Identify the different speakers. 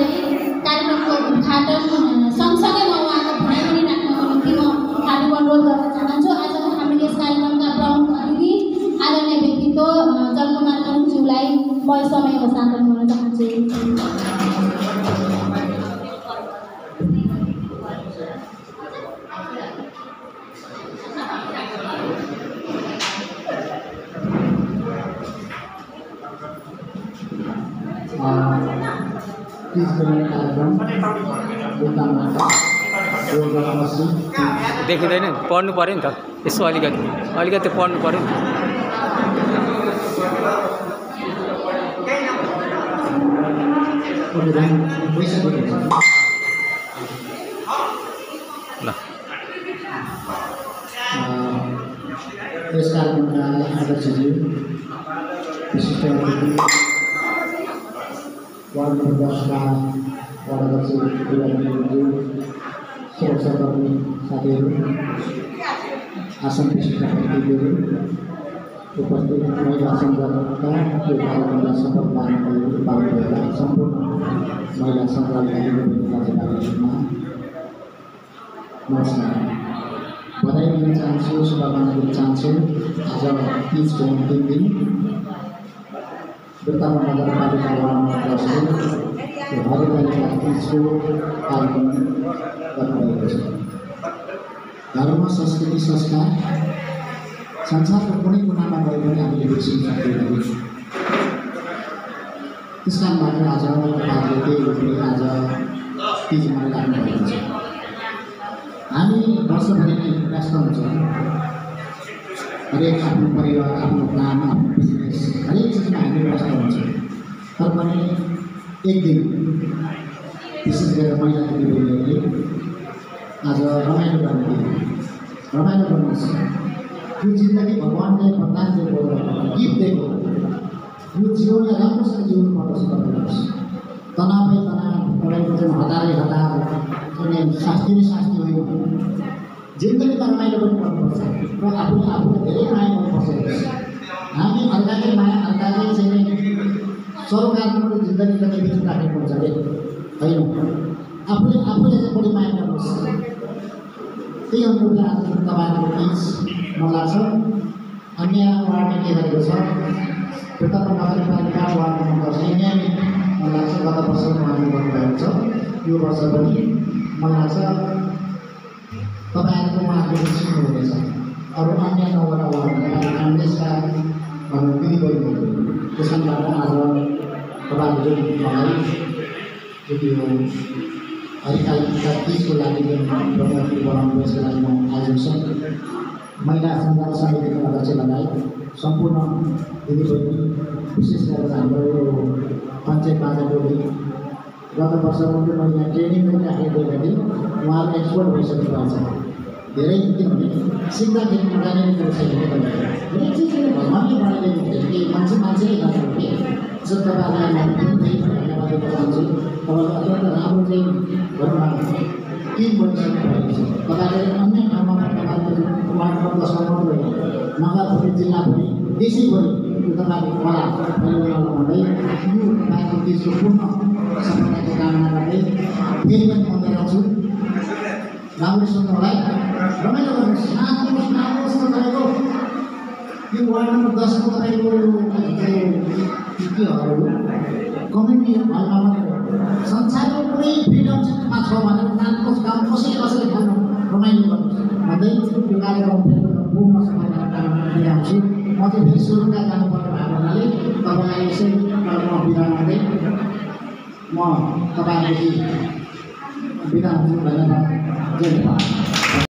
Speaker 1: ទេការក្នុងគោលបំ
Speaker 2: ផាតសងសង
Speaker 3: देखिँदैन नि पढ्नु पऱ्यो नि त यसो अलिकति अलिकति पढ्नु पऱ्यो नि ल
Speaker 2: यस कार्यक्रमका विशिष्ट अतिथि वार्ड नम्बर दसका वार्ड अध्यक्ष ज्यू सुरक्षाकर्मी साथीहरू आसन विशिष्ट अतिथिहरू उपस्थित महिला सञ्जालका यो कार्यक्रमलाई सफल पार्नको पाल्नुभएका सम्पूर्ण महिला सञ्जालका दाजुभाइहरूमा नमस्कार बधाई दिन चाहन्छु शुभकामना दिन चाहन्छु आज तिजको अन्तिम दिन दुर्गामा नगरपालिका छ धर्म संस्कृति संस्कार संसारको कुनै कुनामा गए पनि हामीले बिर्सिन सक्दैनौँ त्यस कारणबाट आज तपाईँहरूले त्यही रूपले आज तिज मनाइराख्नु भएको छ हामी वर्षभरि नै व्यस्त हुन्छौँ हरेक आफ्नो परिवार आफ्नो काम आफ्नो बिजनेस हरेक चिजमा हामी व्यस्त हुन्छौँ तर पनि एक दिन विशेष गरेर महिला दिदीबहिनीहरूले आज रमाइलो दिन रमाइलो गर्नुहोस् यो जिन्दगी भगवान्ले वरदान दिएको गिफ्ट दिएको यो जीवनलाई राम्रोसँग जिउनु पर्दछ गर्नुहोस् तनावै तनाव तपाईँको चाहिँ हतारै हतार अनि शास्ति नै शास्ति होइन जिन्दगीमा रमाइलो पनि गर्नुपर्छ र आफूले आफूलाई धेरै माया गर्नुपर्छ हामी अर्काकै माया सरोकारको जिन्दगी कति बिच राखेको हुन्छ अरे होइन आफूले आफूले चाहिँ बढी माया गर्नुहोस् त्यही अनुरूपले आज तपाईँहरूको बिच मलाई लाग्छ अन्य वार्डले के गरेको छ पेट्रोल नगरपालिका वार्ड नम्बर नियमित मलाई लाग्छ गत वर्ष उहाँले गर्नुभएको छ यो वर्ष पनि मलाई लाग्छ तपाईँहरूको उहाँहरूले सिक्नुहुनेछ अरू अन्य नौवटा वार्ड काङ्ग्रेसका भनौँ दिदीबहिनीहरू त्यस कारणबाट आज तपाईँहरूले जुन मलाई जुन यो हरिकालिका तिजको लागि जुन प्रगति बनाउनु यसको लागि म आयोजक महिला सञ्जाल समितिका अध्यक्ष लगायत सम्पूर्ण दिदीबहिनी विशेष गरेर हाम्रो यो पञ्चायत बाजा टोली गत वर्ष मात्रै मैले यहाँ ट्रेनिङ पनि राखेको थिएँ उहाँहरू एक्सपर्ट भइसक्नु भएको छ धेरै किनभने सिक्दाखेरि चाहन्छु तपाईँको अत्यन्त राम्रो चाहिँ भनौँ छ अन्य ठाउँमा तपाईँको कला यो तपाईँको पूर्ण सफलताको कामना गर्दै फेरि पनि म गराउँछु राम्रो सुन्नु होला है रमाइलो गर्नुहोस् राम्रो तपाईँको यो वार्ड नम्बर दसको तपाईँको केहरू कम्युनिटी संसारको कुनै फ्रिडममा छ भनेर कामको काम कसैले कसैले खानु रमाइलो गर्नुहोस् भन्दै यो कार्यक्रम पूर्ण कामना गरिरहन्छु म चाहिँ फेरि सुरुका जानुपर्ने भएको हुनाले तपाईँलाई यसै म बिदा माग्दै म तपाईँदेखि बिदा हुन्छु धन्यवाद जय